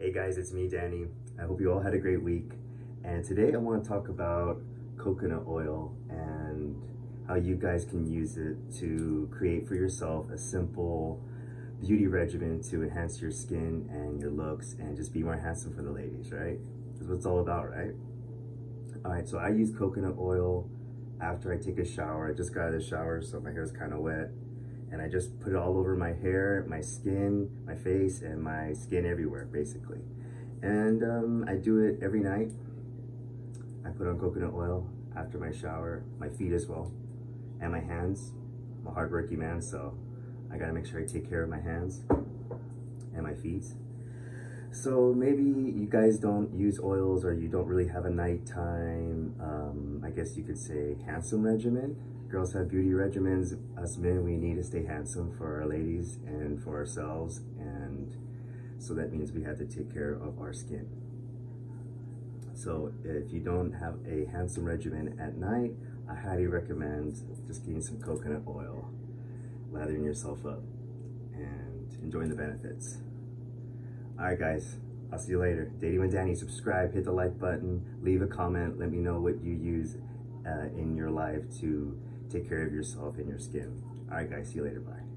Hey guys, it's me, Danny. I hope you all had a great week. And today I want to talk about coconut oil and how you guys can use it to create for yourself a simple beauty regimen to enhance your skin and your looks and just be more handsome for the ladies, right? That's what it's all about, right? All right, so I use coconut oil after I take a shower. I just got out of the shower, so my hair is kind of wet. And I just put it all over my hair, my skin, my face, and my skin everywhere, basically. And um, I do it every night. I put on coconut oil after my shower, my feet as well, and my hands. I'm a hardworking man, so I gotta make sure I take care of my hands and my feet. So maybe you guys don't use oils or you don't really have a nighttime, um, I guess you could say handsome regimen. Girls have beauty regimens. Us men, we need to stay handsome for our ladies and for ourselves. And so that means we have to take care of our skin. So if you don't have a handsome regimen at night, I highly recommend just getting some coconut oil, lathering yourself up, and enjoying the benefits. All right, guys, I'll see you later. Dating with Danny, subscribe, hit the like button, leave a comment, let me know what you use uh, in your life to take care of yourself and your skin. All right, guys, see you later. Bye.